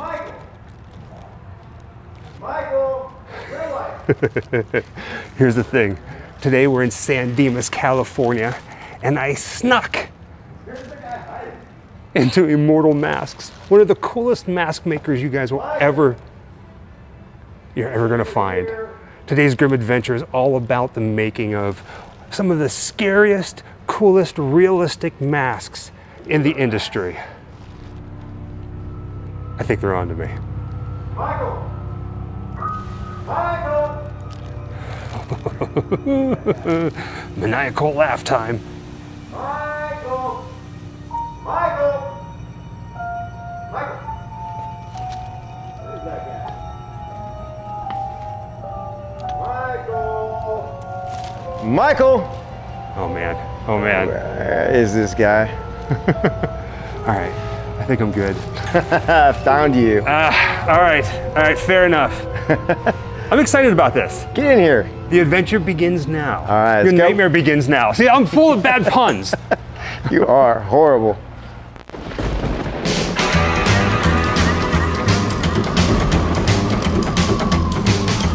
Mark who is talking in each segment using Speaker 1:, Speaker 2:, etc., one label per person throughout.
Speaker 1: Michael. Michael.
Speaker 2: Here's the thing. Today we're in San Dimas, California, and I snuck
Speaker 1: Here's the guy hiding.
Speaker 2: into Immortal Masks. One of the coolest mask makers you guys will ever you're ever gonna find. Today's Grim Adventure is all about the making of some of the scariest, coolest, realistic masks in the industry. I think they're on to me.
Speaker 1: Michael. Michael.
Speaker 2: Maniacal laugh time.
Speaker 1: Michael. Michael. Michael. Where's that guy? Michael. Michael.
Speaker 2: Oh man. Oh man.
Speaker 1: Where is this guy?
Speaker 2: All right. I think I'm good.
Speaker 1: Found you.
Speaker 2: Ah, all right. All right. Fair enough. I'm excited about this.
Speaker 1: Get in here.
Speaker 2: The adventure begins now. All
Speaker 1: right,
Speaker 2: Your
Speaker 1: let's go.
Speaker 2: nightmare begins now. See, I'm full of bad puns.
Speaker 1: You are horrible.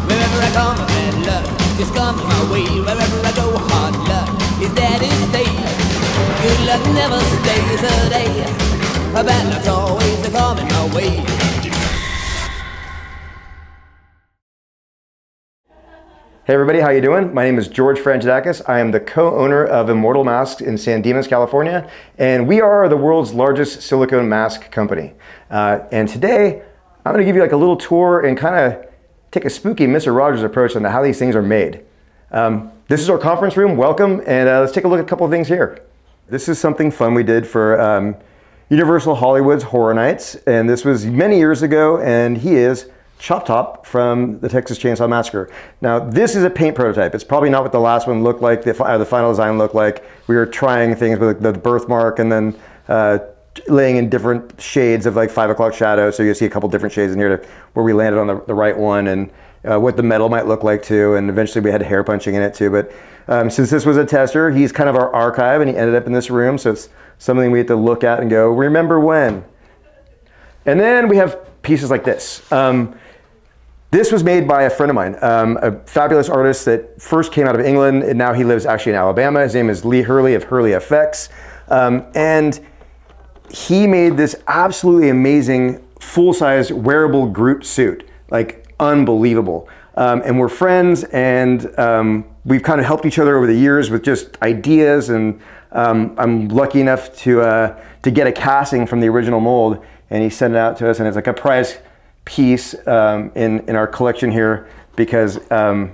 Speaker 3: Wherever I come, bad luck is coming my way. Wherever I go, hard luck is there to stay. Good luck never stays a day. Always coming my way.
Speaker 1: Hey everybody, how you doing? My name is George Frangidakis. I am the co-owner of Immortal Masks in San Dimas, California, and we are the world's largest silicone mask company. Uh, and today, I'm going to give you like a little tour and kind of take a spooky Mr. Rogers approach on how these things are made. Um, this is our conference room. Welcome, and uh, let's take a look at a couple of things here. This is something fun we did for um, Universal Hollywood's Horror Nights, and this was many years ago, and he is Chop Top from the Texas Chainsaw Massacre. Now, this is a paint prototype. It's probably not what the last one looked like, the, uh, the final design looked like. We were trying things with the birthmark and then uh, laying in different shades of like five o'clock shadow. So you see a couple different shades in here to where we landed on the, the right one and uh, what the metal might look like too. And eventually we had hair punching in it too. But um, since this was a tester, he's kind of our archive and he ended up in this room. So it's something we have to look at and go, remember when? And then we have pieces like this. Um, this was made by a friend of mine, um, a fabulous artist that first came out of England, and now he lives actually in Alabama. His name is Lee Hurley of Hurley Effects. Um, and he made this absolutely amazing full-size wearable Groot suit, like unbelievable. Um, and we're friends, and um, we've kind of helped each other over the years with just ideas. And um, I'm lucky enough to uh, to get a casting from the original mold, and he sent it out to us, and it's like a prize piece um, in in our collection here because um,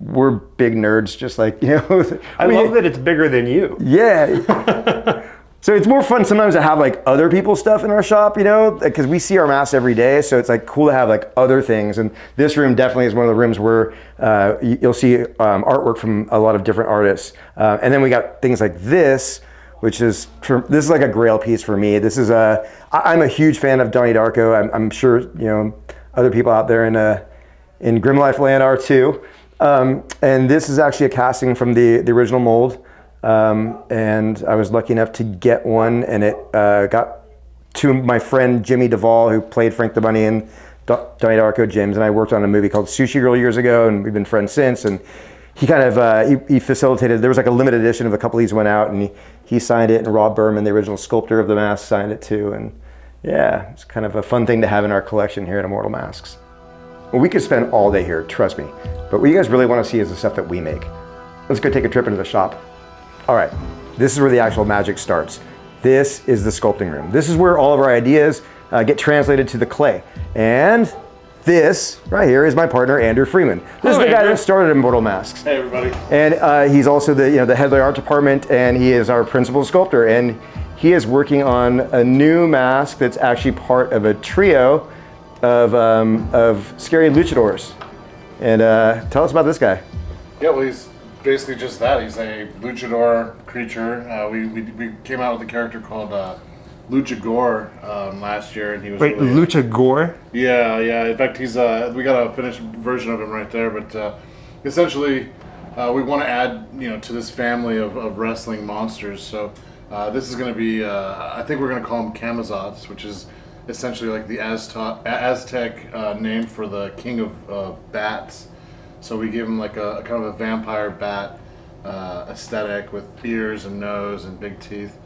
Speaker 1: we're big nerds, just like you know.
Speaker 2: I love that it's bigger than you.
Speaker 1: Yeah. so it's more fun sometimes to have like other people's stuff in our shop, you know, because we see our masks every day. So it's like cool to have like other things. And this room definitely is one of the rooms where uh, you'll see um, artwork from a lot of different artists. Uh, and then we got things like this, which is this is like a grail piece for me. This is a I'm a huge fan of Donnie Darko. I'm, I'm sure you know other people out there in uh, in Grimm Life Land are too. Um, and this is actually a casting from the the original mold. Um, and I was lucky enough to get one, and it uh, got to my friend Jimmy Duval, who played Frank the Bunny in Do- Donnie Darko Gyms, and I worked on a movie called Sushi Girl years ago, and we've been friends since. And he kind of uh, he, he facilitated. There was like a limited edition of a couple of these went out, and he, he signed it, and Rob Berman, the original sculptor of the mask, signed it too. And yeah, it's kind of a fun thing to have in our collection here at Immortal Masks. We could spend all day here, trust me. But what you guys really want to see is the stuff that we make. Let's go take a trip into the shop. All right, this is where the actual magic starts. This is the sculpting room. This is where all of our ideas uh, get translated to the clay. And this right here is my partner, Andrew Freeman. This
Speaker 2: Hello,
Speaker 1: is the guy that started Immortal Masks.
Speaker 4: Hey everybody.
Speaker 1: And uh, he's also the you know the head of the art department, and he is our principal sculptor. And he is working on a new mask that's actually part of a trio of um, of scary luchadors. And uh, tell us about this guy.
Speaker 4: Yeah, well, he's basically just that. He's a luchador creature. Uh, we, we, we came out with a character called uh, Lucha Gore um, last year, and he was
Speaker 2: Wait,
Speaker 4: really,
Speaker 2: Lucha Gore?
Speaker 4: Yeah, yeah. In fact, he's uh, we got a finished version of him right there. But uh, essentially, uh, we want to add you know to this family of, of wrestling monsters. So uh, this is going to be uh, I think we're going to call them Camazotz, which is essentially like the Aztec, Aztec uh, name for the king of uh, bats. So we give him like a, a kind of a vampire bat uh, aesthetic with ears and nose and big teeth.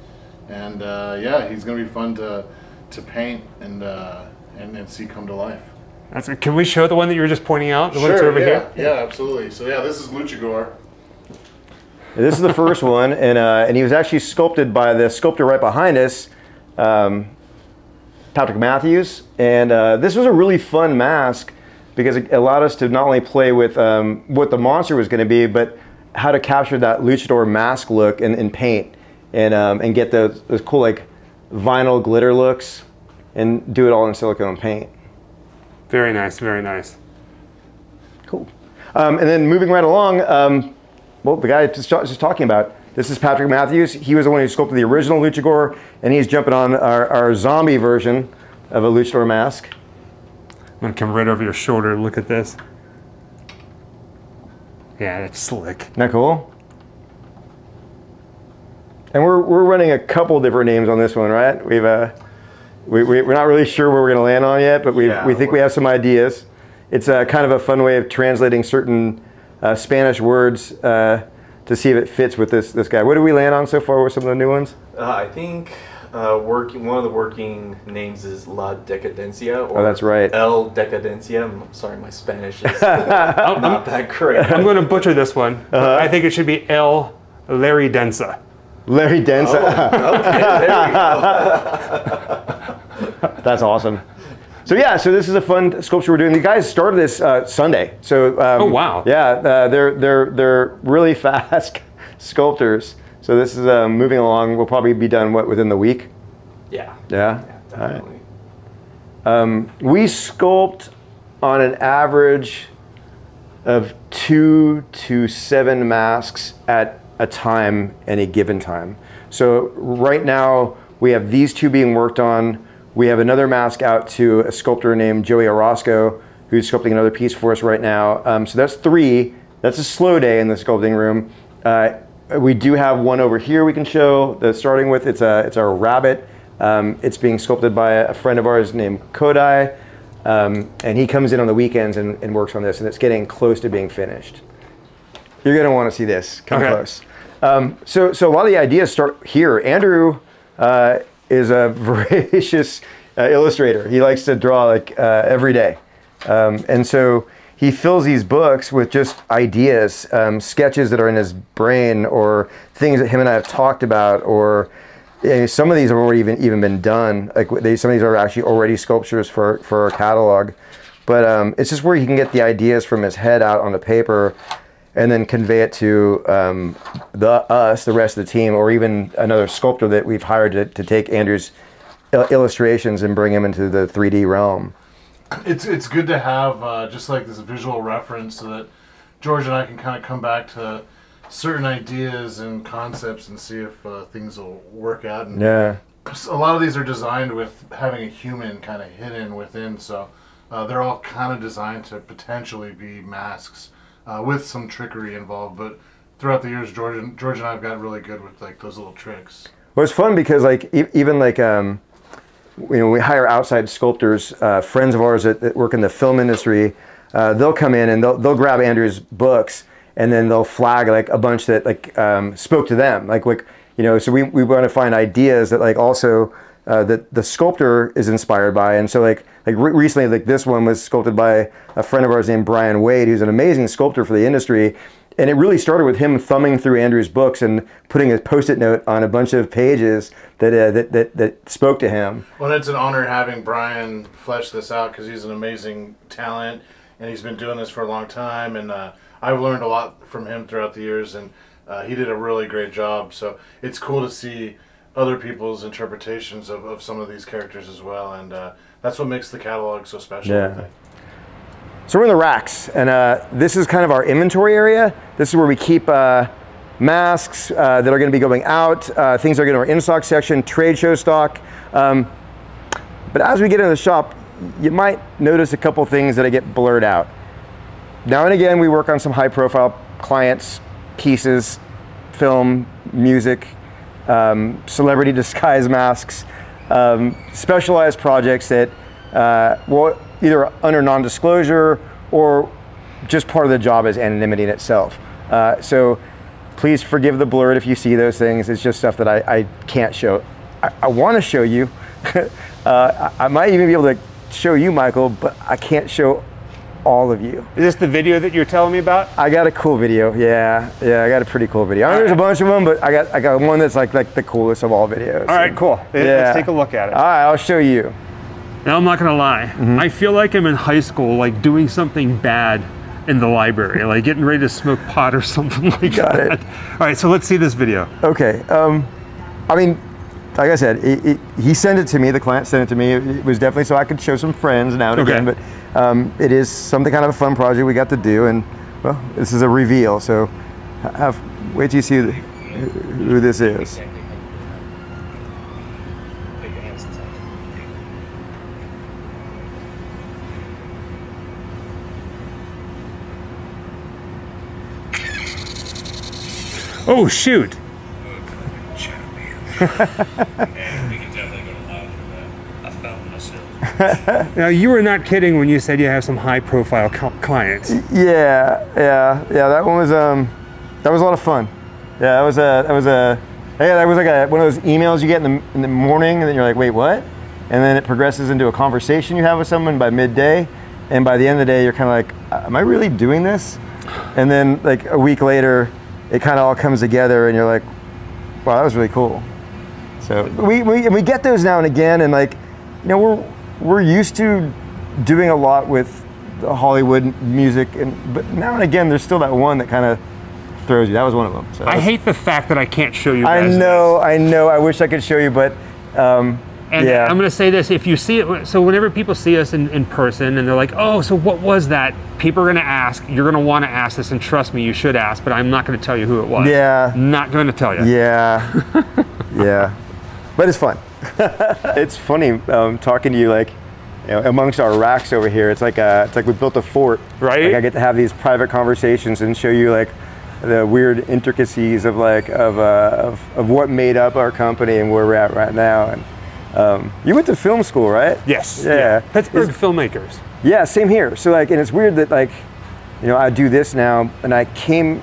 Speaker 4: And uh, yeah, he's gonna be fun to to paint and uh, and, and see come to life.
Speaker 2: That's, can we show the one that you were just pointing out? The one that's
Speaker 4: Sure,
Speaker 2: over
Speaker 4: yeah,
Speaker 2: here?
Speaker 4: yeah, absolutely. So yeah, this is Luchagor.
Speaker 1: This is the first one, and uh, and he was actually sculpted by the sculptor right behind us, um, Patrick Matthews. And uh, this was a really fun mask because it allowed us to not only play with um, what the monster was going to be, but how to capture that luchador mask look in, in paint, and um, and get those, those cool like vinyl glitter looks, and do it all in silicone paint.
Speaker 2: Very nice, very nice.
Speaker 1: Cool. Um, and then moving right along, um, well, the guy just, just talking about, this is Patrick Matthews. He was the one who sculpted the original Luchagor, and he's jumping on our, our zombie version of a Luchador mask.
Speaker 2: I'm gonna come right over your shoulder. Look at this. Yeah, that's slick.
Speaker 1: Isn't that cool? And we're, we're running a couple different names on this one, right? We've, uh, we, we, we're not really sure where we're going to land on yet, but we
Speaker 5: Yeah,
Speaker 1: we think we have some ideas. It's uh, kind of a fun way of translating certain uh, Spanish words uh, to see if it fits with this, this guy. What do we land on so far with some of the new ones?
Speaker 5: Uh, I think uh, working one of the working names is La Decadencia. Or
Speaker 1: Oh, that's right.
Speaker 5: El Decadencia. I'm sorry, my Spanish is not that great.
Speaker 2: I'm gonna butcher this one.
Speaker 1: Uh-huh.
Speaker 2: I think it should be El Larry Densa.
Speaker 1: Larry Densa.
Speaker 5: okay, there we go.
Speaker 1: That's awesome. So yeah, so this is a fun sculpture we're doing. The guys started this uh, Sunday. So um,
Speaker 2: Oh, wow.
Speaker 1: Yeah, uh, they're they're they're really fast sculptors. So this is uh, moving along. We'll probably be done what within the week.
Speaker 5: Yeah.
Speaker 1: Yeah.
Speaker 5: Yeah, definitely.
Speaker 1: We sculpt on an average of two to seven masks at a time, any given time. So right now we have these two being worked on. We have another mask out to a sculptor named Joey Orozco, who's sculpting another piece for us right now. Um, so that's three. That's a slow day in the sculpting room. Uh, we do have one over here we can show. The starting with it's a it's a rabbit. Um, it's being sculpted by a friend of ours named Kodai. Um, and he comes in on the weekends and, and works on this, and it's getting close to being finished. You're gonna want to see this. Come
Speaker 2: Okay.
Speaker 1: close. Um, so, so a lot of the ideas start here. Andrew uh, is a voracious uh, illustrator. He likes to draw like uh, every day, um, and so he fills these books with just ideas, um, sketches that are in his brain, or things that him and I have talked about, or yeah, some of these have already even even been done. Like they, some of these are actually already sculptures for for our catalog. But um, it's just where he can get the ideas from his head out on the paper, and then convey it to um, the us, the rest of the team, or even another sculptor that we've hired to, to take Andrew's illustrations and bring him into the 3D realm.
Speaker 4: It's it's good to have uh, just like this visual reference so that George and I can kind of come back to certain ideas and concepts and see if uh, things will work out. And
Speaker 1: Yeah.
Speaker 4: a lot of these are designed with having a human kind of hidden within, so uh, they're all kind of designed to potentially be masks uh, with some trickery involved. But throughout the years, George and George and I have got really good with like those little tricks.
Speaker 1: Well, it's fun because like e- even like um, you know we hire outside sculptors, uh, friends of ours that, that work in the film industry. Uh, they'll come in and they'll they'll grab Andrew's books and then they'll flag like a bunch that like um, spoke to them. Like like you know, so we we want to find ideas that like also. Uh, that the sculptor is inspired by, and so like like re- recently, like this one was sculpted by a friend of ours named Brian Wade, who's an amazing sculptor for the industry, and it really started with him thumbing through Andrew's books and putting a post-it note on a bunch of pages that uh, that, that that spoke to him.
Speaker 4: Well, it's an honor having Brian flesh this out because he's an amazing talent and he's been doing this for a long time. And uh, I've learned a lot from him throughout the years, and uh, he did a really great job. So it's cool to see other people's interpretations of, of some of these characters as well. And uh, that's what makes the catalog so special. I
Speaker 1: Yeah. So we're in the racks, and uh, this is kind of our inventory area. This is where we keep uh, masks uh, that are going to be going out, uh, things that are going to our in-stock section, trade show stock. Um, but as we get into the shop, you might notice a couple things that I get blurred out. Now and again, we work on some high-profile clients, pieces, film, music, um, celebrity disguise masks. um, specialized projects that, uh, well, either under non-disclosure or just part of the job is anonymity in itself. Uh, so please forgive the blurred if you see those things. It's just stuff that I, I can't show. I, I want to show you. uh, I, I might even be able to show you, Michael, but I can't show all of you.
Speaker 2: Is this the video that you're telling me about?
Speaker 1: I got a cool video. Yeah, yeah, I got a pretty cool video. I mean, there's a bunch of them, but I got I got one that's like like the coolest of all videos.
Speaker 2: All right, cool. Yeah. Let's take a look at it.
Speaker 1: All right, I'll show you.
Speaker 2: Now I'm not gonna lie. I feel like I'm in high school, like doing something bad in the library, like getting ready to smoke pot or something like
Speaker 1: Got
Speaker 2: that.
Speaker 1: it.
Speaker 2: All right, so let's see this video.
Speaker 1: Okay. Um, I mean, like I said, it, it, he sent it to me. The client sent it to me. It, it was definitely so I could show some friends now and
Speaker 2: Okay.
Speaker 1: again. But um, it is something kind of a fun project we got to do, and well, this is a reveal. So have wait till you see who this is.
Speaker 2: Oh shoot!
Speaker 6: we can definitely go to lounge for that. I found shoot!
Speaker 2: Now you were not kidding when you said you have some high-profile clients.
Speaker 1: Yeah, yeah, yeah. That one was um, that was a lot of fun. Yeah, that was a that was a yeah, that was like a, one of those emails you get in the in the morning, and then you're like, wait, what? And then it progresses into a conversation you have with someone by midday, and by the end of the day, you're kind of like, am I really doing this? And then like a week later, it kind of all comes together, and you're like, wow, that was really cool. So we, we and we get those now and again, and like, you know, we're we're used to doing a lot with the Hollywood music, and but now and again, there's still that one that kind of throws you. That was one of them. So
Speaker 2: I hate the fact that I can't show you.
Speaker 1: I know, I know. I wish I could show you, but um,
Speaker 2: And
Speaker 1: yeah,
Speaker 2: I'm going to say this: if you see it, so whenever people see us in, in person and they're like, "Oh, so what was that?" People are going to ask. You're going to want to ask this, and trust me, you should ask. But I'm not going to tell you who it was.
Speaker 1: Yeah.
Speaker 2: Not going to tell you.
Speaker 1: yeah, yeah. But it's fun. it's funny um, talking to you like. You know, amongst our racks over here, it's like a, it's like we built a fort.
Speaker 2: Right.
Speaker 1: Like I get to have these private conversations and show you like the weird intricacies of like of, uh, of of what made up our company and where we're at right now. And um, you went to film school, right?
Speaker 2: Yes.
Speaker 1: Yeah.
Speaker 2: Pittsburgh
Speaker 1: Is-
Speaker 2: filmmakers.
Speaker 1: Yeah, same here. So like, and it's weird that like, you know, I do this now, and I came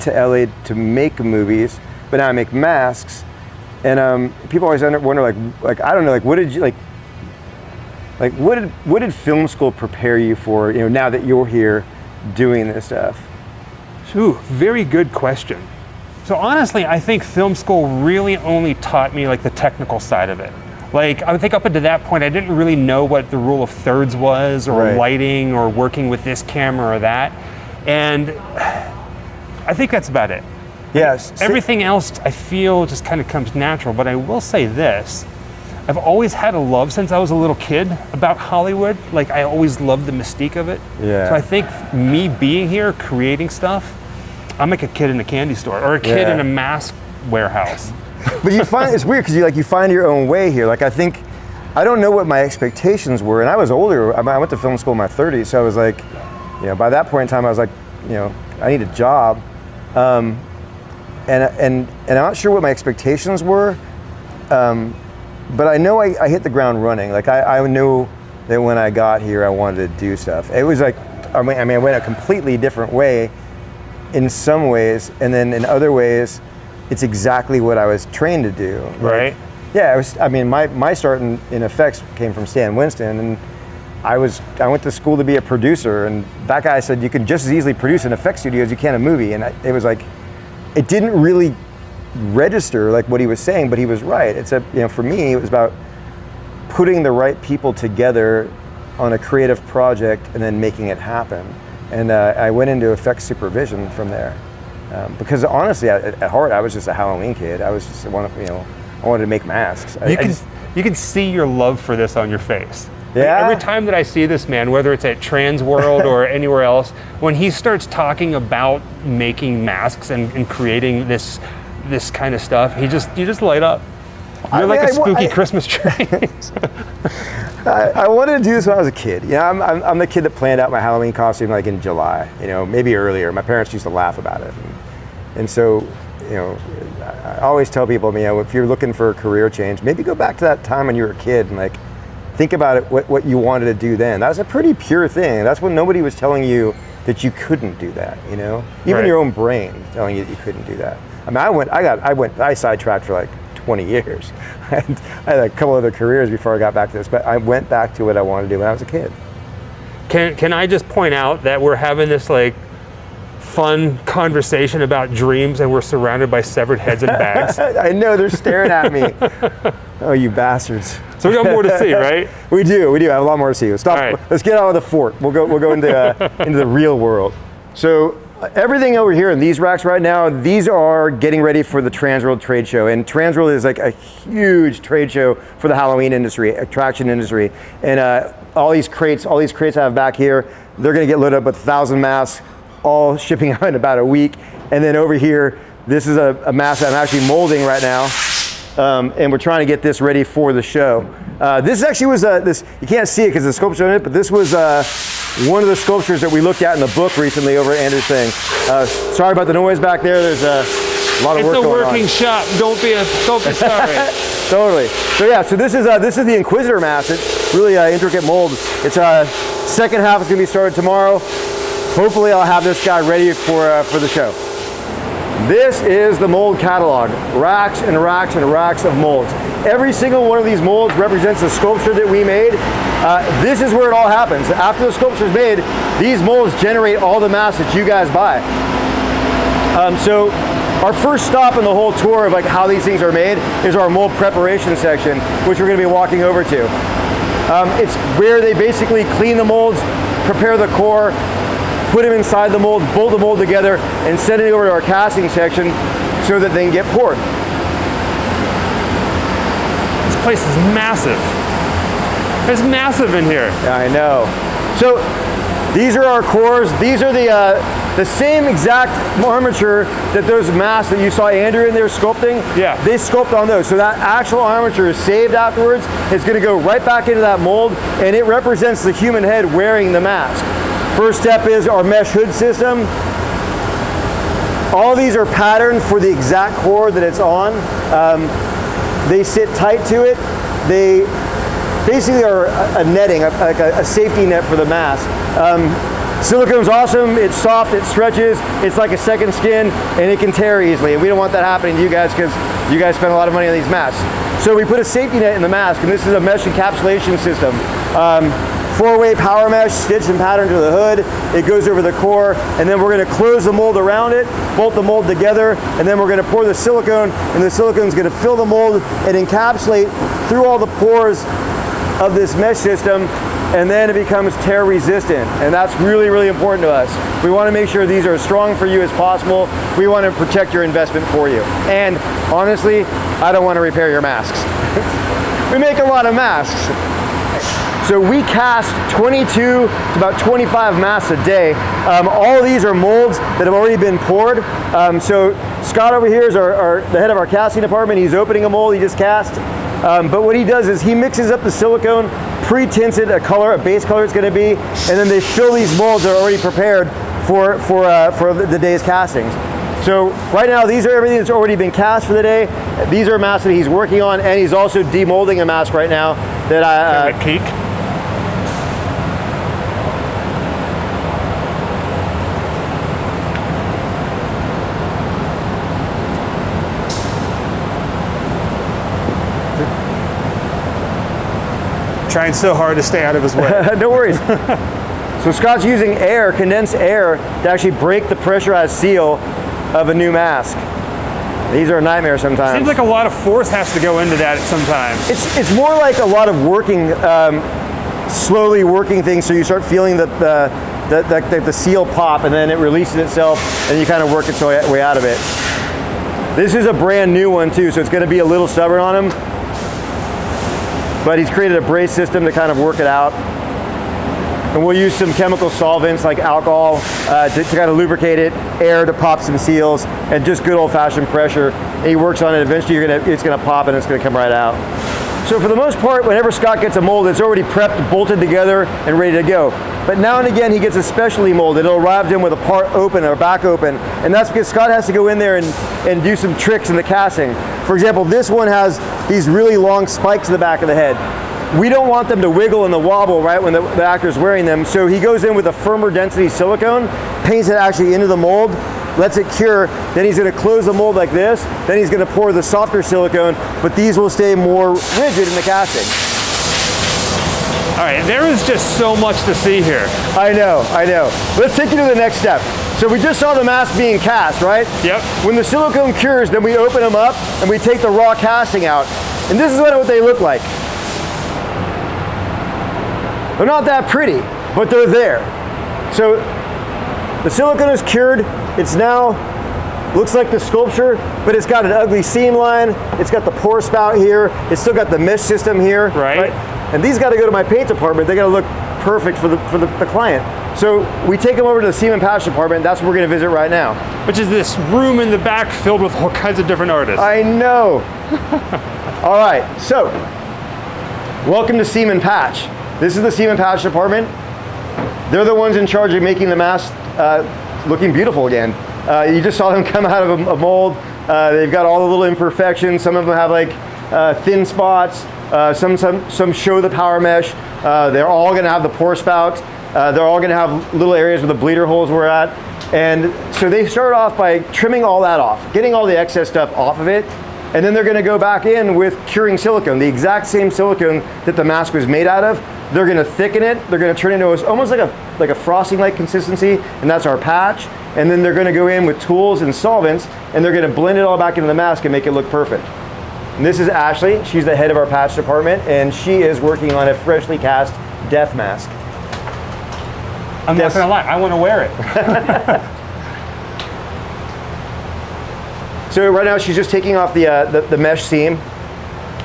Speaker 1: to LA to make movies, but now I make masks, and um, people always wonder, wonder like, like I don't know, like what did you like, like what did what did film school prepare you for? You know, now that you're here doing this stuff.
Speaker 2: Ooh, very good question. So honestly, I think film school really only taught me like the technical side of it. Like I would think up until that point, I didn't really know what the rule of thirds was, or
Speaker 1: Right.
Speaker 2: lighting, or working with this camera or that, and I think that's about it.
Speaker 1: Yes.
Speaker 2: Everything else I feel just kind of comes natural. But I will say this. I've always had a love since I was a little kid about Hollywood. Like I always loved the mystique of it.
Speaker 1: Yeah.
Speaker 2: So I think me being here, creating stuff, I'm like a kid in a candy store or a kid
Speaker 1: Yeah.
Speaker 2: in a mask warehouse.
Speaker 1: But you find it's weird because you like you find your own way here. Like I think I don't know what my expectations were, and I was older. I went to film school in my 30s, so I was like, you know, by that point in time, I was like, you know, I need a job, um, and and and I'm not sure what my expectations were, um, but I know I, I hit the ground running. Like I, I knew that when I got here, I wanted to do stuff. It was like, I mean, I mean, I went a completely different way in some ways, and then in other ways, it's exactly what I was trained to do. Like,
Speaker 2: Right.
Speaker 1: yeah, I was. I mean, my my start in, in effects came from Stan Winston, and I was I went to school to be a producer, and that guy said you can just as easily produce an effects studio as you can a movie, and I, it was like, it didn't really register like what he was saying, but he was right. It's a you know for me it was about putting the right people together on a creative project and then making it happen. And uh, I went into effects supervision from there. Um, because honestly, at, at heart, I was just a Halloween kid. I was just I wanted, you know, I wanted to make masks.
Speaker 2: You
Speaker 1: I
Speaker 2: can
Speaker 1: just-
Speaker 2: you can see your love for this on your face.
Speaker 1: Yeah?
Speaker 2: Every time that I see this man, whether it's at Transworld or anywhere else, when he starts talking about making masks and, and creating this this kind of stuff, he just you just light up. You're
Speaker 1: I
Speaker 2: like
Speaker 1: mean,
Speaker 2: a
Speaker 1: I wa-
Speaker 2: spooky
Speaker 1: I-
Speaker 2: Christmas tree.
Speaker 1: I, I wanted to do this when I was a kid. You know, I'm, I'm, I'm the kid that planned out my Halloween costume like in July. You know, maybe earlier. My parents used to laugh about it, and, so, you know, I always tell people, you know, if you're looking for a career change, maybe go back to that time when you were a kid and like think about it, what, what you wanted to do then. That was a pretty pure thing. That's when nobody was telling you that you couldn't do that, you know? Even
Speaker 2: Right.
Speaker 1: your own brain telling you that you couldn't do that. I mean, I went, I got, I went, I sidetracked for like 20 years. and I had a couple other careers before I got back to this, but I went back to what I wanted to do when I was a kid.
Speaker 2: Can can I just point out that we're having this like fun conversation about dreams and we're surrounded by severed heads and bags?
Speaker 1: I know they're staring at me. oh, you bastards.
Speaker 2: So we got more to see, right?
Speaker 1: We do, we do I have a lot more to see. Stop.
Speaker 2: Right.
Speaker 1: Let's get out of the fort. We'll go. We'll go into uh, into the real world. So uh, everything over here in these racks right now, these are getting ready for the Transworld trade show, and Transworld is like a huge trade show for the Halloween industry, attraction industry, and uh, all these crates, all these crates I have back here, they're going to get loaded up with a thousand masks, all shipping out in about a week, and then over here, this is a, a mask that I'm actually molding right now um, and we're trying to get this ready for the show. Uh, this actually was uh, this. You can't see it because the sculpture on it, but this was uh, one of the sculptures that we looked at in the book recently over at Andrew's thing. Uh, sorry about the noise back there. There's uh, a lot of
Speaker 2: It's
Speaker 1: work
Speaker 2: a working shop. Don't be a don't be sorry.
Speaker 1: Totally. So yeah, so this is uh, this is the Inquisitor mask. It's really intricate mold. It's uh, second half is going to be started tomorrow. Hopefully, I'll have this guy ready for uh, for the show. This is the mold catalog. Racks and racks and racks of molds. Every single one of these molds represents a sculpture that we made. Uh, this is where it all happens. After the sculpture is made, these molds generate all the mass that you guys buy. Um, so our first stop in the whole tour of like how these things are made is our mold preparation section, which we're going to be walking over to. Um, it's where they basically clean the molds, prepare the core, put them inside the mold, bolt the mold together, and send it over to our casting section so that they can get poured.
Speaker 2: this place is massive. It's massive in here.
Speaker 1: I know. So these are our cores. These are the uh, the same exact armature that those masks that you saw Andrew in there sculpting.
Speaker 2: Yeah.
Speaker 1: They sculpt on those. So that actual armature is saved afterwards. It's going to go right back into that mold, and it represents the human head wearing the mask. First step is our mesh hood system. All these are patterned for the exact core that it's on. Um, they sit tight to it. They basically are a, netting, a, like a, a safety net for the mask. Um, silicone's awesome. It's soft. It stretches. It's like a second skin, and it can tear easily. And we don't want that happening to you guys because you guys spend a lot of money on these masks. So we put a safety net in the mask, and this is a mesh encapsulation system. Um, Four-way power mesh stitched and patterned to the hood. It goes over the core, and then we're going to close the mold around it, bolt the mold together, and then we're going to pour the silicone, and the silicone is going to fill the mold and encapsulate through all the pores of this mesh system, and then it becomes tear resistant. And that's really, really important to us. We want to make sure these are as strong for you as possible. We want to protect your investment for you. And honestly, I don't want to repair your masks. we make a lot of masks. So we cast 22 to about 25 masks a day. Um, all these are molds that have already been poured. Um, so Scott over here is our, our, the head of our casting department. He's opening a mold he just cast. Um, but what he does is he mixes up the silicone, pre-tinted a color, a base color it's going to be, and then they fill these molds that are already prepared for for uh, for the, day's castings. So right now, these are everything that's already been cast for the day. These are masks that he's working on, and he's also demolding a mask right now that I. Uh,
Speaker 2: a Trying so hard to stay out of his way.
Speaker 1: no worries. so Scott's using air, condensed air, to actually break the pressurized seal of a new mask. These are a nightmare sometimes.
Speaker 2: Seems like a lot of force has to go into that sometimes.
Speaker 1: it's it's more like a lot of working, um, slowly working things, so you start feeling that the the, the, the the seal pop, and then it releases itself, and you kind of work its way way out of it. This is a brand new one too, so it's going to be a little stubborn on him. But he's created a brace system to kind of work it out. And we'll use some chemical solvents like alcohol uh, to, to kind of lubricate it, air to pop some seals, and just good old-fashioned pressure. And he works on it. Eventually, you're gonna, it's going to pop and it's going to come right out. So for the most part, whenever Scott gets a mold, it's already prepped, bolted together, and ready to go. But now and again, he gets a specialty mold. It'll arrive to him with a part open or back open. And that's because Scott has to go in there and, and do some tricks in the casting. For example, this one has these really long spikes in the back of the head. We don't want them to wiggle and the wobble right when the, the actor's wearing them. So he goes in with a firmer density silicone, paints it actually into the mold, lets it cure, then he's gonna close the mold like this, then he's gonna pour the softer silicone, but these will stay more rigid in the casting.
Speaker 2: All right, there is just so much to see here.
Speaker 1: I know, I know. Let's take you to the next step. So we just saw the mask being cast, right?
Speaker 2: Yep.
Speaker 1: When the silicone cures, then we open them up and we take the raw casting out. And this is what, they look like. They're not that pretty, but they're there. So the silicone is cured. It's now, looks like the sculpture, but it's got an ugly seam line. It's got the pour spout here. It's still got the mesh system here.
Speaker 2: Right.
Speaker 1: And these got to go to my paint department. They got to look perfect for the, for the, the client. So we take them over to the seam and patch department. That's what we're going to visit right now.
Speaker 2: Which is this room in the back filled with all kinds of different artists.
Speaker 1: I know. All right, so welcome to Seam and Patch. This is the Seam and Patch department. They're the ones in charge of making the mask uh, looking beautiful again. Uh, you just saw them come out of a, a mold. Uh, they've got all the little imperfections. Some of them have like uh, thin spots. Uh, some, some, some show the power mesh. Uh, they're all gonna have the pour spout. Uh, they're all gonna have little areas where the bleeder holes were at. And so they start off by trimming all that off, getting all the excess stuff off of it, and then they're gonna go back in with curing silicone, the exact same silicone that the mask was made out of. They're gonna thicken it, they're gonna turn it into almost like a, like a frosting-like consistency, and that's our patch. And then they're gonna go in with tools and solvents, and they're gonna blend it all back into the mask and make it look perfect. And this is Ashley, she's the head of our patch department, and she is working on a freshly cast death mask.
Speaker 2: I'm
Speaker 1: Yes.
Speaker 2: not gonna lie, I want to wear it.
Speaker 1: So right now she's just taking off the, uh, the, the mesh seam.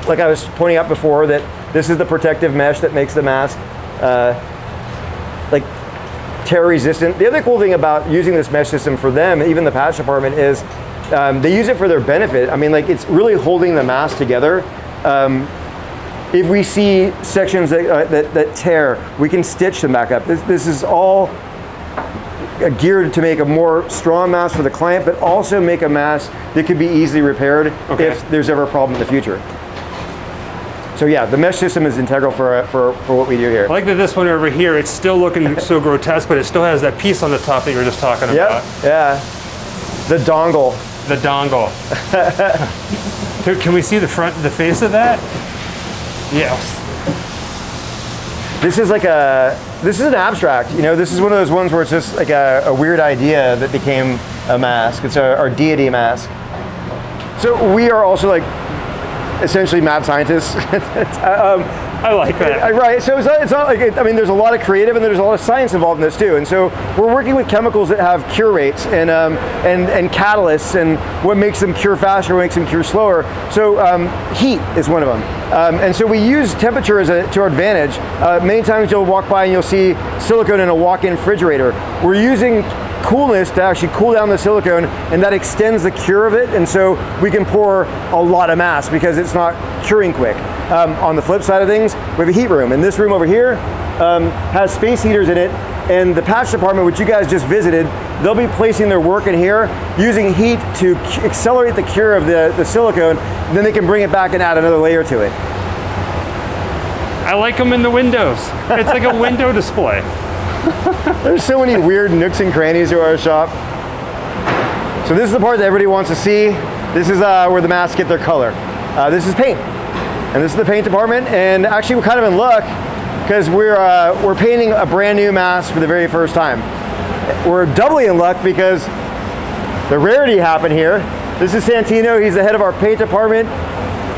Speaker 1: Like I was pointing out before that this is the protective mesh that makes the mask uh, like tear resistant. The other cool thing about using this mesh system for them, even the patch department, is um, they use it for their benefit. I mean, like it's really holding the mass together. Um, if we see sections that, uh, that, that tear, we can stitch them back up. This, this is all uh, geared to make a more strong mass for the client, but also make a mass that could be easily repaired
Speaker 2: Okay.
Speaker 1: if there's ever a problem in the future. So yeah, the mesh system is integral for, uh, for, for what we do here.
Speaker 2: I like that this one over here, it's still looking so grotesque, but it still has that piece on the top that you were just talking
Speaker 1: Yep,
Speaker 2: about.
Speaker 1: yeah. The dongle.
Speaker 2: The dongle. Can- Can we see the front, the face of that? Yes.
Speaker 1: This is like a, this is an abstract, you know, this is one of those ones where it's just like a, a weird idea that became a mask. It's a, our deity mask. So we are also like essentially mad scientists. um,
Speaker 2: I like
Speaker 1: Uh,
Speaker 2: that.
Speaker 1: Right. So it's not, it's not like it, I mean, there's a lot of creative and there's a lot of science involved in this too. And so we're working with chemicals that have cure rates and um, and and catalysts and what makes them cure faster, what makes them cure slower. So um, heat is one of them. Um, and so we use temperature as a, to our advantage. Uh, many times you'll walk by and you'll see silicone in a walk-in refrigerator. We're using coolness to actually cool down the silicone and that extends the cure of it and so we can pour a lot of mass because it's not curing quick. Um, on the flip side of things, we have a heat room and this room over here um, has space heaters in it and the patch department, which you guys just visited, they'll be placing their work in here using heat to accelerate the cure of the, the silicone, then they can bring it back and add another layer to it.
Speaker 2: I like them in the windows. It's like a window display.
Speaker 1: There's so many weird nooks and crannies to our shop. So this is the part that everybody wants to see. This is uh, where the masks get their color. Uh, this is paint, and this is the paint department. And actually, we're kind of in luck because we're uh, we're painting a brand new mask for the very first time. We're doubly in luck because the rarity happened here. This is Santino. He's the head of our paint department.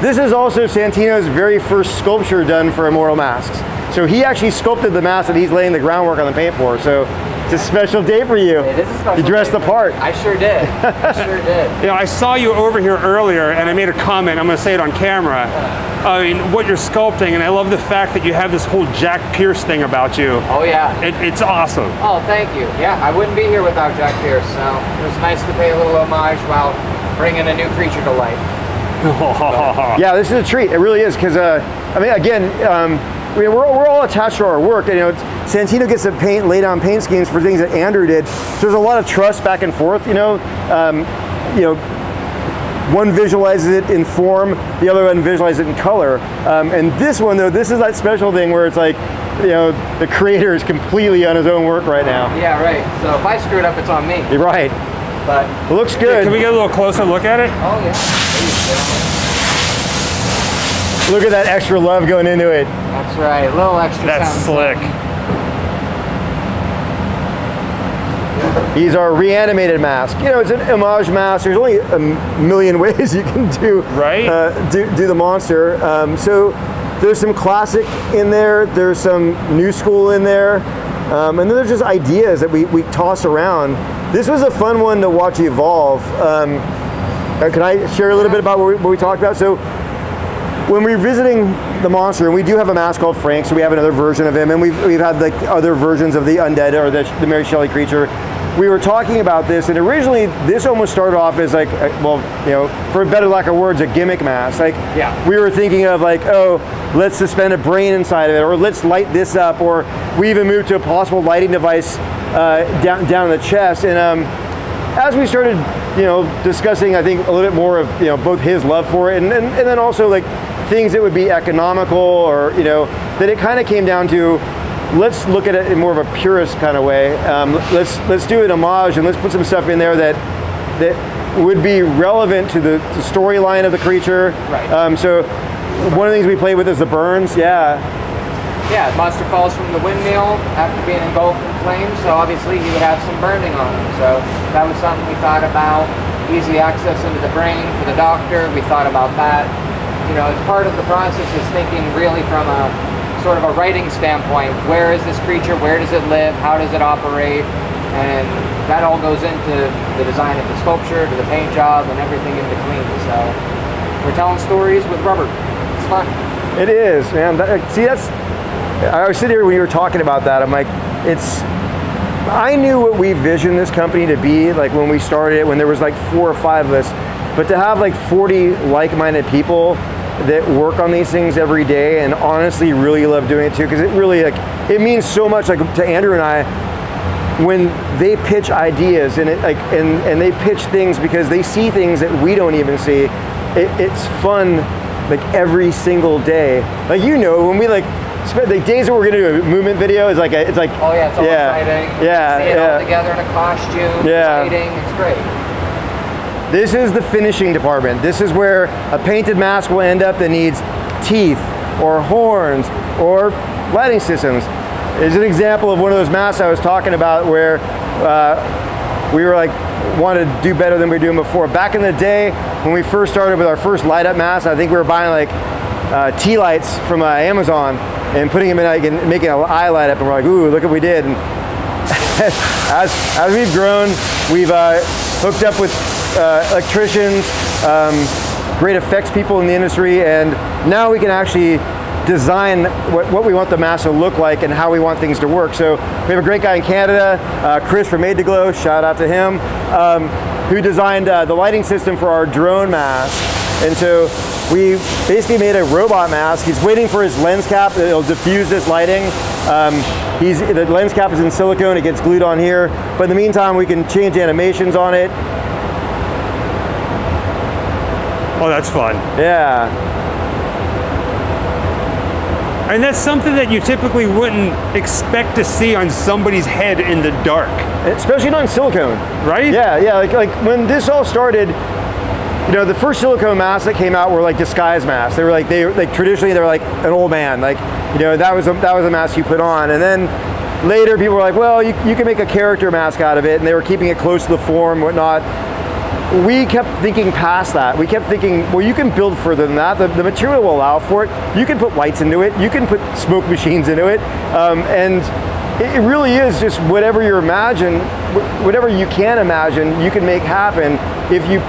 Speaker 1: This is also Santino's very first sculpture done for Immortal Masks. So he actually sculpted the mask that he's laying the groundwork on the paint for. So it's a special day for you.
Speaker 7: It is a special
Speaker 1: You dressed
Speaker 7: day
Speaker 1: the part.
Speaker 7: I sure did. I sure did.
Speaker 2: You know, I saw you over here earlier and I made a comment, I'm gonna say it on camera. I mean, what you're sculpting, and I love the fact that you have this whole Jack Pierce thing about you.
Speaker 7: Oh yeah.
Speaker 2: It, it's awesome.
Speaker 7: Oh, thank you. Yeah, I wouldn't be here without Jack Pierce. So it was nice to pay a little homage while bringing a new creature to life.
Speaker 1: Yeah, this is a treat. It really is because, uh, I mean, again, um, I mean, we're, we're all attached to our work. And, you know, Santino gets to paint, lay down paint schemes for things that Andrew did. So there's a lot of trust back and forth. You know, um, you know, one visualizes it in form, the other one visualizes it in color. Um, and this one, though, this is that special thing where it's like, you know, the creator is completely on his own work right now.
Speaker 7: Yeah, right. So if I screw it up, it's on me.
Speaker 1: You're right.
Speaker 7: But
Speaker 1: It looks good.
Speaker 2: Can we get a little closer look at it?
Speaker 7: oh yeah, There you go.
Speaker 1: Look at that extra love going into it.
Speaker 7: that's right. A little extra.
Speaker 2: That's
Speaker 7: sound.
Speaker 2: slick.
Speaker 1: He's our reanimated mask. You know, it's an homage mask. There's only a million ways you can do
Speaker 2: Right.
Speaker 1: uh, do, do the monster. Um, so there's some classic in there. There's some new school in there, um, and then there's just ideas that we, we toss around. This was a fun one to watch evolve. Um, uh, can I share a little bit about what we, what we talked about? So when we're visiting the monster, and we do have a mask called Frank, so we have another version of him, and we've, we've had like other versions of the undead or the, the Mary Shelley creature. We were talking about this, and originally this almost started off as like, well, you know, for a better lack of words, a gimmick mask. Like,
Speaker 7: Yeah.
Speaker 1: we were thinking of like, oh, let's suspend a brain inside of it, or let's light this up, or we even moved to a possible lighting device uh, down down in the chest, and um, as we started, you know, discussing, I think a little bit more of, you know, both his love for it and, and, and then also like things that would be economical or, you know, that it kind of came down to, let's look at it in more of a purist kind of way. Um, let's, let's do an homage and let's put some stuff in there that, that would be relevant to the, the storyline of the creature.
Speaker 7: Right.
Speaker 1: Um, so one of the things we play with is the burns. Yeah.
Speaker 7: Yeah, monster falls from the windmill after being engulfed in flames, so obviously he would have some burning on him. So that was something we thought about. Easy access into the brain for the doctor, we thought about that. You know, it's part of the process is thinking really from a sort of a writing standpoint. Where is this creature? Where does it live? How does it operate? And that all goes into the design of the sculpture, to the paint job, and everything in between. So we're telling stories with rubber. It's fun.
Speaker 1: It is, man. That, see, that's. I was sitting here when you were talking about that. I'm like, it's. I knew what we visioned this company to be, like when we started it, when there was like four or five of us. But to have like 40 like-minded people that work on these things every day and honestly really love doing it too, because it really like it means so much. Like to Andrew and I, when they pitch ideas and it like and, and they pitch things because they see things that we don't even see it, it's fun like every single day like you know when we like spend the days that we're gonna do a movement video is like a, it's like
Speaker 7: Oh yeah, it's all
Speaker 1: yeah
Speaker 7: exciting.
Speaker 1: yeah
Speaker 7: See it all
Speaker 1: yeah
Speaker 7: together in a costume.
Speaker 1: Yeah.
Speaker 7: Lighting, it's great.
Speaker 1: This is the finishing department this is where a painted mask will end up that needs teeth or horns or lighting systems is an example of one of those masks I was talking about where uh, we were like wanted to do better than we were doing before. Back in the day when we first started with our first light up mask, I think we were buying like uh, tea lights from uh, Amazon and putting them in like and making an eye light up and we're like, ooh, look what we did. And as, as we've grown, we've uh, hooked up with uh, electricians, um, great effects people in the industry, and now we can actually design what, what we want the mask to look like and how we want things to work. So we have a great guy in Canada, uh, Chris from Made to Glow, shout out to him, um, who designed uh, the lighting system for our drone mask. And so we basically made a robot mask. He's waiting for his lens cap will diffuse this lighting. Um, he's, the lens cap is in silicone, it gets glued on here. But in the meantime, we can change animations on it.
Speaker 2: Oh, that's fun.
Speaker 1: Yeah,
Speaker 2: And that's something that you typically wouldn't expect to see on somebody's head in the dark,
Speaker 1: especially not in silicone.
Speaker 2: right?
Speaker 1: Yeah, yeah. Like like when this all started, you know, the first silicone masks that came out were like disguise masks. They were like they like traditionally they were like an old man. Like you know that was a, that was a mask you put on, and then later people were like, well, you, you can make a character mask out of it, and they were keeping it close to the form, whatnot. We kept thinking past that. We kept thinking, well, you can build further than that. The, the material will allow for it. You can put lights into it. You can put smoke machines into it, um, and it, really is just whatever you imagine, whatever you can imagine, you can make happen if you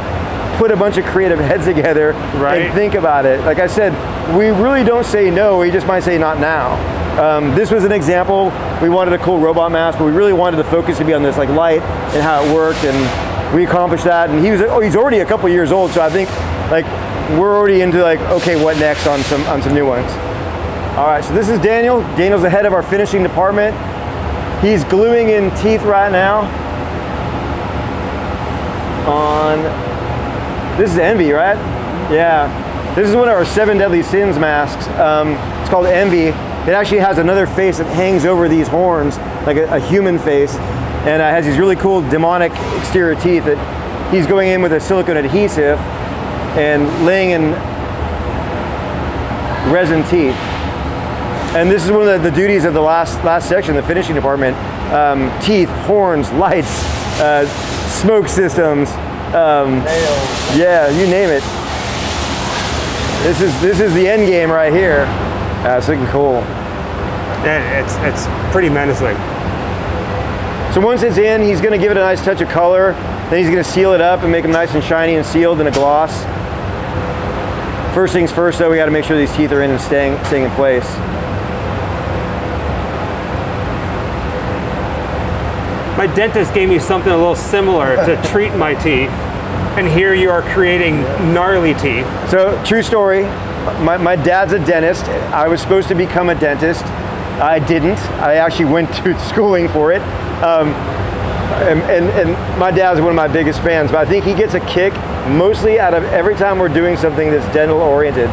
Speaker 1: put a bunch of creative heads together
Speaker 2: Right.
Speaker 1: and think about it. Like I said, we really don't say no. We just might say not now. Um, this was an example. We wanted a cool robot mask, but we really wanted the focus to be on this like light and how it worked, and we accomplished that. And he was oh, he's already a couple years old, so I think like we're already into like okay, what next on some on some new ones. All right, so this is Daniel. Daniel's the head of our finishing department. He's gluing in teeth right now on, this is Envy, right? Yeah. This is one of our seven deadly sins masks. Um, it's called Envy. It actually has another face that hangs over these horns, like a, a human face, and uh, has these really cool demonic exterior teeth that he's going in with a silicone adhesive and laying in resin teeth. And this is one of the, the duties of the last last section, the finishing department. Um, teeth, horns, lights, uh, smoke systems. Um, yeah, you name it. This is this is the end game right here. Uh, it's looking cool.
Speaker 2: Yeah, it's it's pretty menacing.
Speaker 1: So once it's in, he's going to give it a nice touch of color. Then he's going to seal it up and make them nice and shiny and sealed in a gloss. First things first, though, we got to make sure these teeth are in and staying staying in place.
Speaker 2: My dentist gave me something a little similar to treat my teeth, and here you are creating gnarly teeth.
Speaker 1: So, true story. My, my dad's a dentist. I was supposed to become a dentist. I didn't. I actually went to schooling for it. Um, and, and, and my dad's one of my biggest fans, but I think he gets a kick mostly out of every time we're doing something that's dental oriented.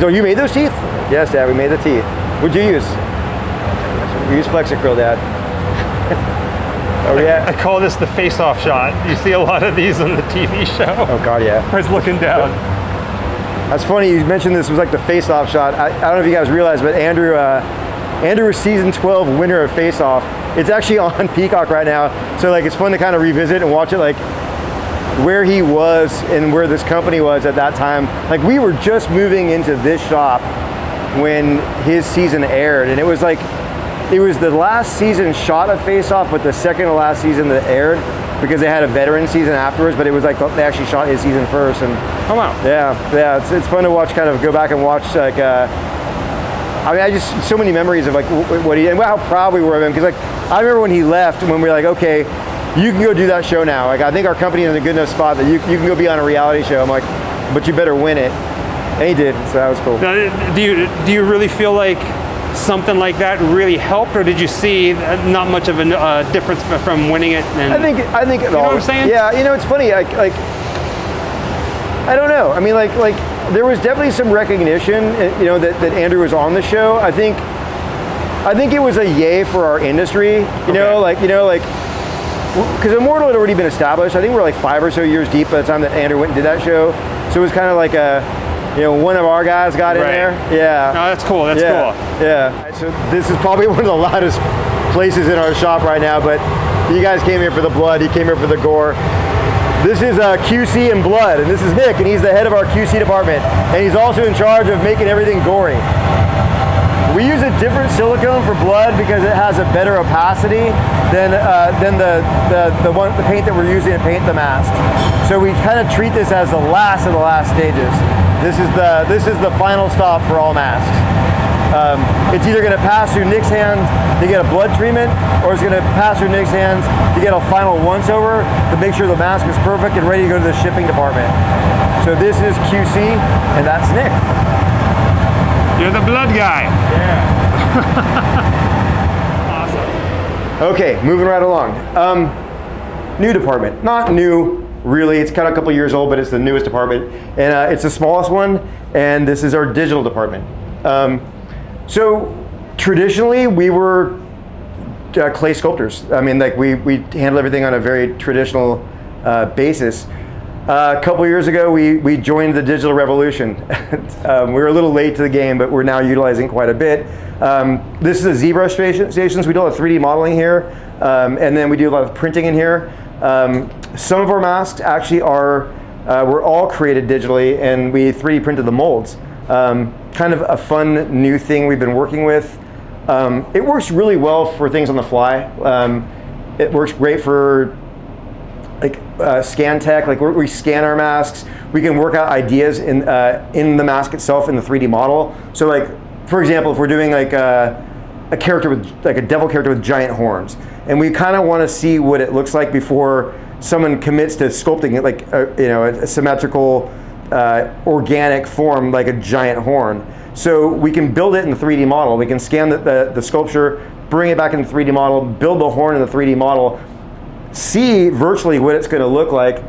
Speaker 1: So, you made those teeth? Yes, Dad, we made the teeth. What'd you use? We use Flexacryl, Dad. oh, yeah.
Speaker 2: I call this the face-off shot. You see a lot of these on the TV show.
Speaker 1: Oh, God, yeah.
Speaker 2: Where it's looking down.
Speaker 1: That's funny. You mentioned this was like the face-off shot. I, I don't know if you guys realize, but Andrew, uh, Andrew was season 12 winner of Face Off. It's actually on Peacock right now, so like it's fun to kind of revisit and watch it like where he was and where this company was at that time. Like we were just moving into this shop when his season aired, and it was like it was the last season shot of Face Off, but the second to last season that aired because they had a veteran season afterwards. But it was like they actually shot his season first, and
Speaker 2: Come on.
Speaker 1: yeah, yeah, it's, it's fun to watch. Kind of go back and watch like. Uh, I mean, I just so many memories of like what he and how proud we were of him because like I remember when he left when we were like, okay, you can go do that show now. Like I think our company is in a good enough spot that you you can go be on a reality show. I'm like, but you better win it, and he did. So that was cool.
Speaker 2: Now, do you do you really feel like something like that really helped, or did you see not much of a uh, difference from winning it? And
Speaker 1: I think I think it
Speaker 2: know
Speaker 1: all.
Speaker 2: what I'm saying?
Speaker 1: Yeah, you know it's funny. Like like I don't know. I mean, like like there was definitely some recognition. uh, You know that, that Andrew was on the show. I think I think it was a yay for our industry. You know, like you know like because Immortal had already been established. I think we're like five or so years deep by the time that Andrew went and did that show. So it was kind of like a you know one of our guys got in there. Yeah.
Speaker 2: No, that's cool. That's
Speaker 1: yeah,
Speaker 2: cool.
Speaker 1: Yeah. So this is probably one of the loudest places in our shop right now, but you guys came here for the blood, he came here for the gore. This is uh, QC and blood, and this is Nick, and he's the head of our QC department, and he's also in charge of making everything gory. We use a different silicone for blood because it has a better opacity than uh, than the, the the one the paint that we're using to paint the mask. So we kind of treat this as the last of the last stages. This is the this is the final stop for all masks. Um, it's either going to pass through Nick's hands to get a blood treatment, or it's going to pass through Nick's hands to get a final once over to make sure the mask is perfect and ready to go to the shipping department. So this is QC, and that's Nick.
Speaker 2: You're the blood guy. Yeah. awesome.
Speaker 1: Okay, moving right along. Um, new department. Not new, really. It's kind of a couple years old, but it's the newest department. And uh, it's the smallest one, and this is our digital department. Um, so traditionally, we were uh, clay sculptors. I mean, like we, we handle everything on a very traditional uh, basis. Uh, a couple years ago, we, we joined the digital revolution. um, we were a little late to the game, but we're now utilizing quite a bit. Um, this is a ZBrush station, station, so we do a lot of 3D modeling here, um, and then we do a lot of printing in here. Um, some of our masks actually are, uh, were all created digitally, and we 3D printed the molds. Um, kind of a fun new thing we've been working with. Um, it works really well for things on the fly. Um, it works great for like uh, scan tech, like we scan our masks. We can work out ideas in uh, in the mask itself in the 3D model. So like, for example, if we're doing like a, a character with like a devil character with giant horns, and we kind of want to see what it looks like before someone commits to sculpting it, like a, you know a, a symmetrical, uh, organic form like a giant horn. So we can build it in the 3D model. We can scan the, the, the sculpture, bring it back in the 3D model, build the horn in the 3D model, see virtually what it's going to look like,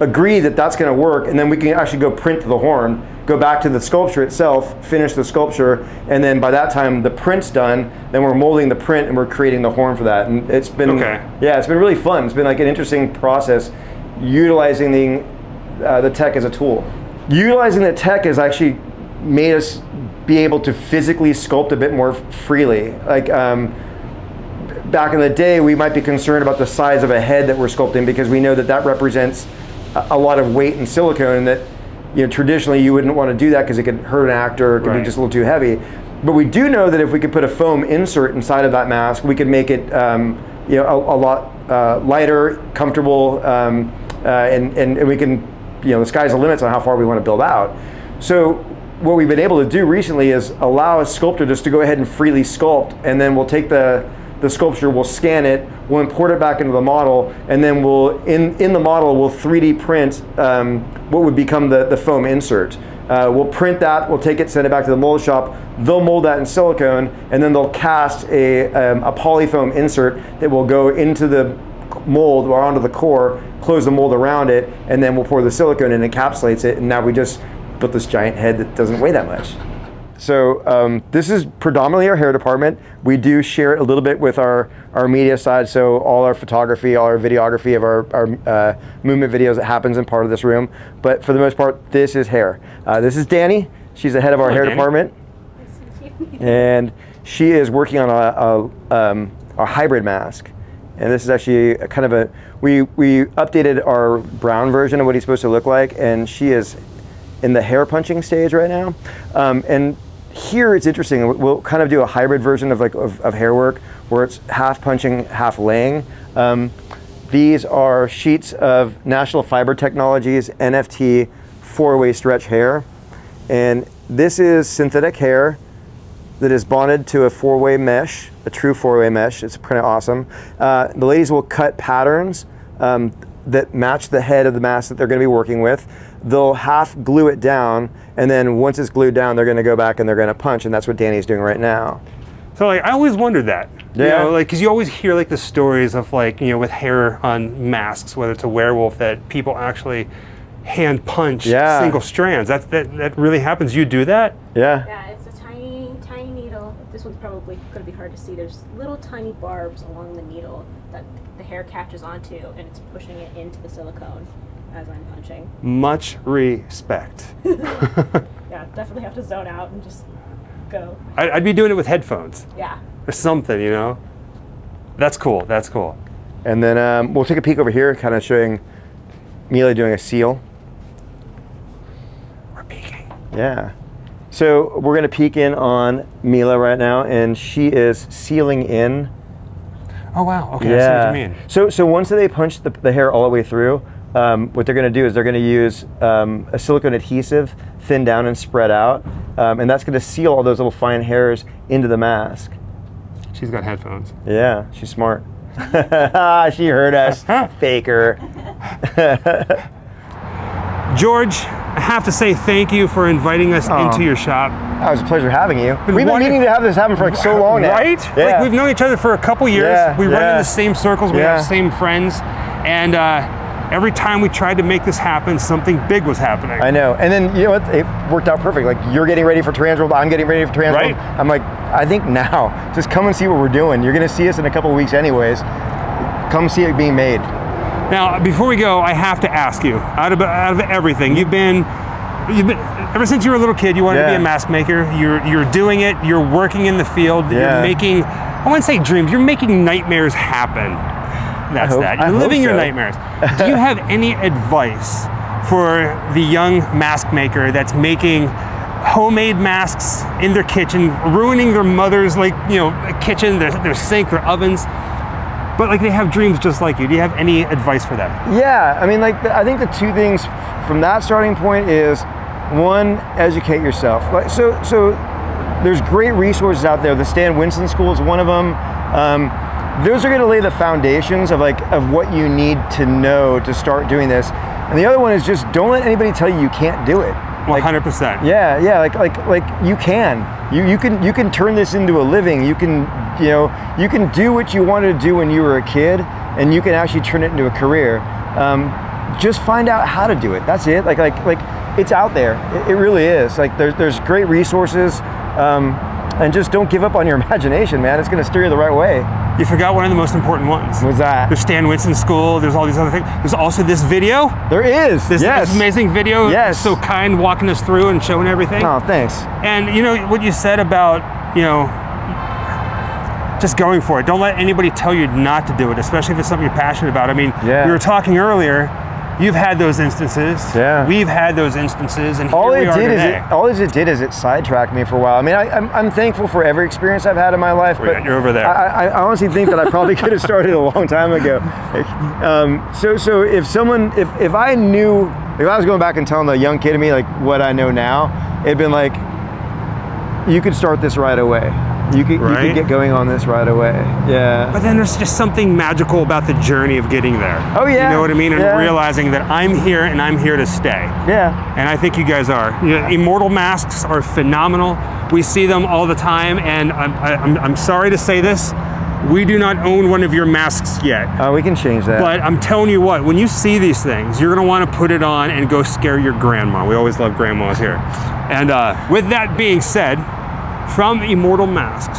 Speaker 1: agree that that's going to work, and then we can actually go print the horn, go back to the sculpture itself, finish the sculpture, and then by that time the print's done. Then we're molding the print and we're creating the horn for that. And it's been
Speaker 2: Okay.
Speaker 1: yeah, it's been really fun. It's been like an interesting process, utilizing the uh, the tech as a tool. Utilizing the tech has actually made us be able to physically sculpt a bit more freely. Like. Um, back in the day, we might be concerned about the size of a head that we're sculpting because we know that that represents a, lot of weight in silicone, and that you know traditionally you wouldn't want to do that because it could hurt an actor, it could
Speaker 2: Right.
Speaker 1: be just a little too heavy. But we do know that if we could put a foam insert inside of that mask, we could make it um, you know a, a lot uh, lighter, comfortable, um, uh, and, and and we can you know the sky's the limits on how far we want to build out. So what we've been able to do recently is allow a sculptor just to go ahead and freely sculpt, and then we'll take the the sculpture, we'll scan it, we'll import it back into the model, and then we'll in in the model we'll 3D print um, what would become the the foam insert. Uh, we'll print that, we'll take it, send it back to the mold shop. They'll mold that in silicone, and then they'll cast a, um, a polyfoam insert that will go into the mold or onto the core, close the mold around it, and then we'll pour the silicone and encapsulates it. And now we just built this giant head that doesn't weigh that much. So um, this is predominantly our hair department. We do share it a little bit with our, our media side. So all our photography, all our videography of our, our uh, movement videos that happens in part of this room. But for the most part, this is hair. Uh, this is Danny. She's the head of our
Speaker 2: Hello,
Speaker 1: hair
Speaker 2: Danny.
Speaker 1: department. and she is working on a, a, um, a hybrid mask. And this is actually a kind of a, we, we updated our brown version of what he's supposed to look like, and she is in the hair punching stage right now. Um, and here it's interesting, we'll kind of do a hybrid version of like of, of hair work where it's half punching, half laying. Um, these are sheets of National Fiber Technologies NFT four-way stretch hair. And this is synthetic hair that is bonded to a four-way mesh, a true four-way mesh. It's pretty awesome. Uh, the ladies will cut patterns um, that match the head of the mask that they're going to be working with. They'll half glue it down, and then once it's glued down, they're going to go back and they're going to punch, and that's what Danny's doing right now.
Speaker 2: So like I always wondered that. You
Speaker 1: Yeah.
Speaker 2: know, like because you always hear like the stories of like you know with hair on masks, whether it's a werewolf, that people actually hand punch
Speaker 1: Yeah.
Speaker 2: single strands. That's that that really happens. You do that?
Speaker 1: Yeah.
Speaker 8: Yeah, it's a tiny, tiny needle. This one's probably going to be hard to see. There's little tiny barbs along the needle that the hair catches onto, and it's pushing it into the silicone as I'm punching.
Speaker 2: Much respect.
Speaker 8: Yeah, definitely have to zone out and just go.
Speaker 2: I, I'd be doing it with headphones
Speaker 8: Yeah.
Speaker 2: or something, you know. That's cool. That's cool.
Speaker 1: And then um, we'll take a peek over here, kind of showing Mila doing a seal.
Speaker 2: We're peeking.
Speaker 1: Yeah. So we're going to peek in on Mila right now, and she is sealing in
Speaker 2: Oh wow. Okay. I see what you mean.
Speaker 1: So, so once they punch the, the hair all the way through, um, what they're going to do is they're going to use um, a silicone adhesive, thin down and spread out, um, and that's going to seal all those little fine hairs into the mask.
Speaker 2: She's got headphones.
Speaker 1: Yeah, she's smart. she heard us, faker.
Speaker 2: George, I have to say thank you for inviting us
Speaker 1: Aw.
Speaker 2: into your shop.
Speaker 1: Oh, it was a pleasure having you. We've been meaning to have this happen for like so long now.
Speaker 2: Right?
Speaker 1: Yeah.
Speaker 2: Like we've known each other for a couple years.
Speaker 1: Yeah,
Speaker 2: we run in the same circles. We
Speaker 1: Yeah.
Speaker 2: have the same friends, and uh, every time we tried to make this happen, something big was happening.
Speaker 1: I know. And then you know what? It worked out perfect. Like you're getting ready for Transworld, I'm getting ready for Transworld.
Speaker 2: Right.
Speaker 1: I'm like, I think now, just come and see what we're doing. You're gonna see us in a couple of weeks anyways. Come see it being made.
Speaker 2: Now, before we go, I have to ask you, out of out of everything, you've been, you've been ever since you were a little kid, you wanted to be a mask maker. You're you're doing it. You're working in the field.
Speaker 1: Yeah.
Speaker 2: You're making. I wouldn't say dreams. You're making nightmares happen. That's
Speaker 1: hope-
Speaker 2: that. You're
Speaker 1: hope
Speaker 2: living your nightmares. Do you have any advice for the young mask maker that's making homemade masks in their kitchen, ruining their mother's like you know kitchen, their, their sink, their ovens? But like they have dreams just like you. Do you have any advice for them?
Speaker 1: Yeah, I mean, like I think the two things from that starting point is one, educate yourself. Like so, so there's great resources out there. The Stan Winston School is one of them. Um, those are going to lay the foundations of like of what you need to know to start doing this. And the other one is just don't let anybody tell you you can't do it. Like,
Speaker 2: 100%.
Speaker 1: Yeah, yeah, like like like you can. You you can you can turn this into a living. You can you know you can do what you wanted to do when you were a kid, and you can actually turn it into a career. Um, just find out how to do it. That's it. Like like like it's out there. It, it really is. Like there's there's great resources. Um, and just don't give up on your imagination, man. It's going to steer you the right way.
Speaker 2: You forgot one of the most important ones.
Speaker 1: What's that?
Speaker 2: There's Stan Winston School. There's all these other things. There's also this video.
Speaker 1: There is.
Speaker 2: This,
Speaker 1: yes.
Speaker 2: this amazing video.
Speaker 1: Yes.
Speaker 2: So kind, walking us through and showing everything.
Speaker 1: Oh, thanks.
Speaker 2: And you know what you said about you know just going for it. Don't let anybody tell you not to do it, especially if it's something you're passionate about. I mean,
Speaker 1: Yeah.
Speaker 2: we were talking earlier. You've had those instances.
Speaker 1: Yeah.
Speaker 2: We've had those instances, and
Speaker 1: all
Speaker 2: here we
Speaker 1: it did is it, all it did is it sidetracked me for a while. I mean, I, I'm, I'm thankful for every experience I've had in my life, but
Speaker 2: you're over there.
Speaker 1: I, I, honestly think that I probably could have started a long time ago. Um, so, so if someone, if, if I knew, if I was going back and telling the young kid in me like what I know now, it'd been like, you could start this right away. You could, you could get going on this right away. Yeah.
Speaker 2: But then there's just something magical about the journey of getting there.
Speaker 1: Oh, yeah.
Speaker 2: You know what I mean? And
Speaker 1: Yeah.
Speaker 2: realizing that I'm here and I'm here to stay.
Speaker 1: Yeah.
Speaker 2: And I think you guys are. Know, immortal masks are phenomenal. We see them all the time, and I'm, I- I'm, I'm sorry to say this, we do not own one of your masks yet.
Speaker 1: Uh, we can change that.
Speaker 2: But I'm telling you what, when you see these things, you're gonna want to put it on and go scare your grandma. We always love grandmas here. And uh, with that being said, from Immortal Masks,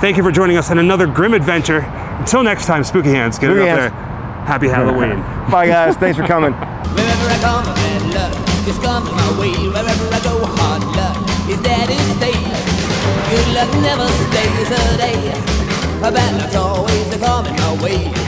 Speaker 2: thank you for joining us on another grim adventure. Until next time, spooky hands, get
Speaker 1: Spooky
Speaker 2: it up
Speaker 1: hands.
Speaker 2: there. Happy Halloween.
Speaker 1: Bye, guys. Thanks for coming.
Speaker 3: Wherever I come, bad luck is coming my way. Wherever I go, hard luck is that it stays. Good luck never stays a day. Bad luck's always coming my way.